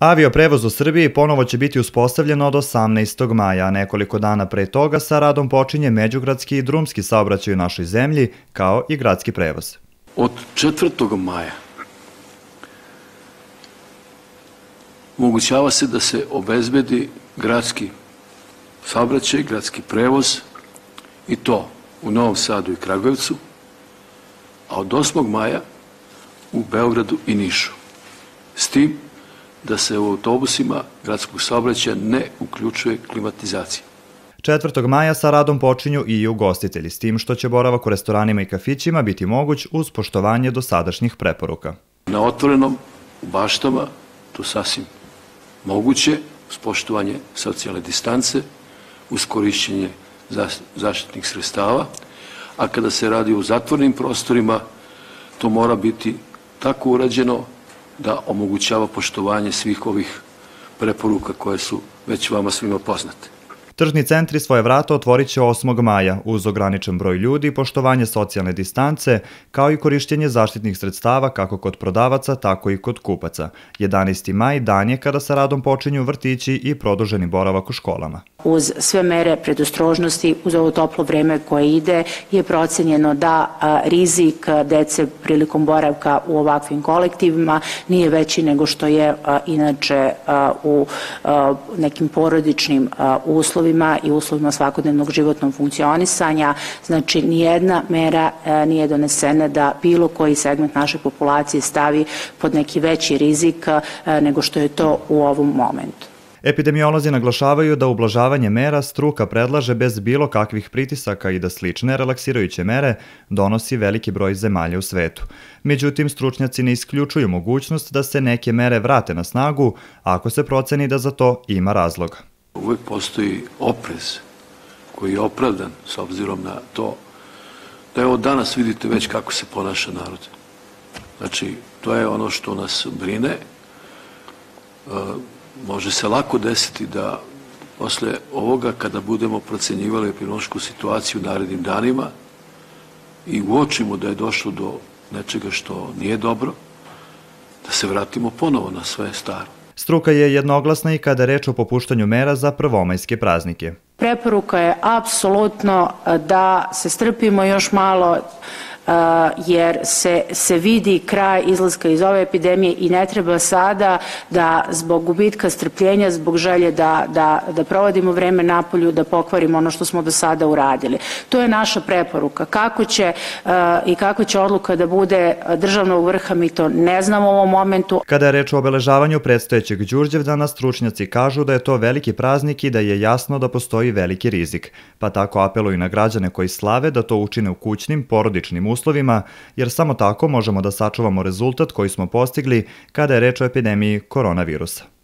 Avioprevoz u Srbiji ponovo će biti uspostavljen od 18. maja, a nekoliko dana pre toga sa radom počinje međugradski i drumski saobraćaj u našoj zemlji, kao i gradski prevoz. Od 4. maja mogućava se da se obezbedi gradski saobraćaj, gradski prevoz i to u Novom Sadu i Kragujevcu, a od 8. maja u Beogradu i Nišu. S tim da se u autobusima gradskog saobraćaja ne uključuje klimatizacija. 4. maja sa radom počinju i ugostitelji, s tim što će boravak u restoranima i kafićima biti moguć uz poštovanje dosadašnjih preporuka. Na otvorenom, u baštama, to sasvim moguće, uz poštovanje socijalne distance, uz korišćenje zaštitnih sredstava, a kada se radi u zatvornim prostorima, to mora biti tako urađeno da omogućava poštovanje svih ovih preporuka koje su već vama svima poznate. Tržni centri svoje vrata otvorit će 8. maja uz ograničen broj ljudi, poštovanje socijalne distance, kao i korišćenje zaštitnih sredstava kako kod prodavaca, tako i kod kupaca. 11. maj dan je kada sa radom počinju vrtići i produženi boravak u školama. Uz sve mere predostrožnosti, uz ovo toplo vreme koje ide, je procenjeno da rizik dece prilikom boravka u ovakvim kolektivima nije veći nego što je inače u nekim porodičnim uslovima i uslovima svakodnevnog životnog funkcionisanja. Znači, nijedna mera nije donesena da bilo koji segment naše populacije stavi pod neki veći rizik nego što je to u ovom momentu. Epidemiolozi naglašavaju da ublažavanje mera struka predlaže bez bilo kakvih pritisaka i da slične relaksirajuće mere donosi veliki broj zemalja u svetu. Međutim, stručnjaci ne isključuju mogućnost da se neke mere vrate na snagu ako se proceni da za to ima razloga. Uvek postoji oprez koji je opravdan s obzirom na to da evo danas vidite već kako se ponaša narod. Znači, to je ono što nas brine može se lako desiti da posle ovoga kada budemo procenjivali epidemiološku situaciju u narednim danima i uočimo da je došlo do nečega što nije dobro, da se vratimo ponovo na sve staro. Struka je jednoglasna i kada reč o popuštanju mera za prvomajske praznike. Preporuka je apsolutno da se strpimo još malo jer se, se vidi kraj izlaska iz ove epidemije i ne treba sada da zbog gubitka strpljenja, zbog želje da, da, da provodimo vreme napolju, da pokvarimo ono što smo do sada uradili. To je naša preporuka. Kako će i kako će odluka da bude državnog vrha, mi to ne znamo u ovom momentu. Kada je reč o obeležavanju predstojećeg Đurđevdana, stručnjaci kažu da je to veliki praznik i da je jasno da postoji veliki rizik. Pa tako apeluju na građane koji slave da to učine u kućnim, porodičnim uslovima, jer samo tako možemo da sačuvamo rezultat koji smo postigli kada je reč o epidemiji koronavirusa.